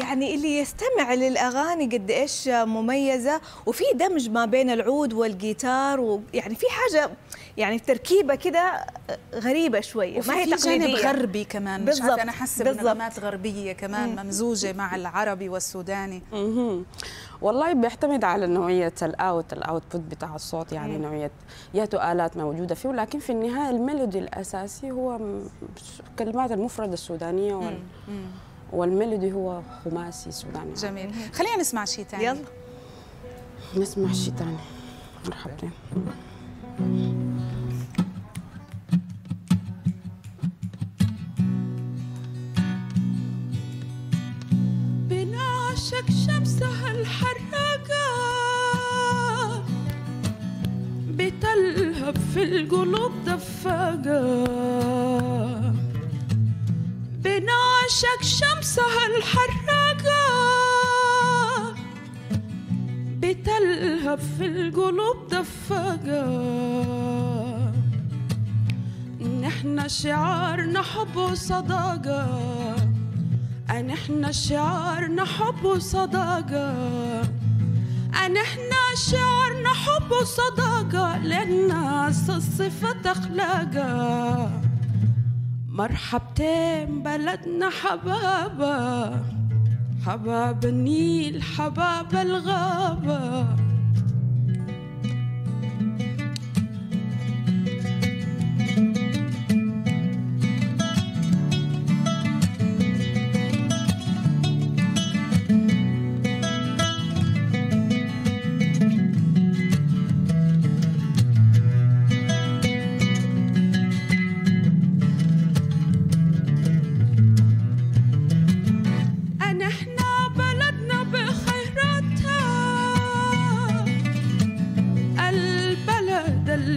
يعني اللي يستمع للأغاني قد إيش مميزة وفي دمج ما بين العود والجيتار ويعني في حاجة يعني تركيبة كده غريبة شوية ما هي تقليديه جانب غربي كمان بالضبط أنا احس بنغمات غربية كمان مم. ممزوجة مع العربي والسوداني. والله بيعتمد على نوعية ال out ال output بتاع الصوت يعني مم. نوعية ياتو آلات موجودة فيه ولكن في النهاية ال melody الأساسي هو كلمات المفردة السودانية وال... والميلودي هو خماسي سوداني. جميل. خلينا نسمع شيء ثاني يلا. نسمع شيء ثاني مرحبا. بنعشق شمسها الحراقة بتلهب في القلوب دفاقة. بنعشق شمسها الحراقة بتلهب في القلوب دفاقة نحن شعارنا حب وصداقة. نحن شعارنا حب وصداقة. نحن شعارنا حب وصداقة. للناس الصفة أخلاقة مرحبتين بلدنا حبابة حباب النيل حباب الغابة.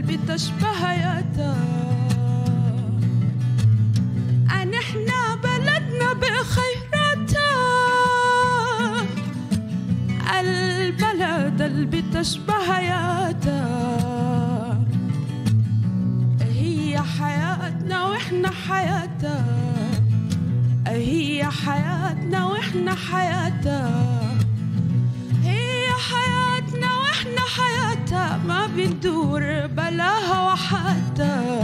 تشبه حياتها نحنا بلدنا بخيراتها البلد اللي بتشبه حياتها هي حياتنا وإحنا حياتها هي حياتنا حياتها حياتها وحتى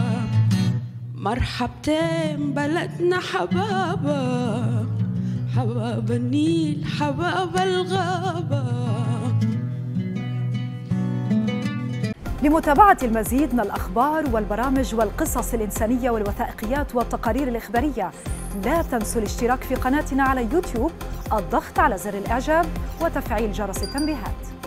مرحبتين بلدنا حبابة حباب النيل حباب الغابة. لمتابعة المزيد من الأخبار والبرامج والقصص الإنسانية والوثائقيات والتقارير الإخبارية لا تنسوا الاشتراك في قناتنا على يوتيوب الضغط على زر الإعجاب وتفعيل جرس التنبيهات.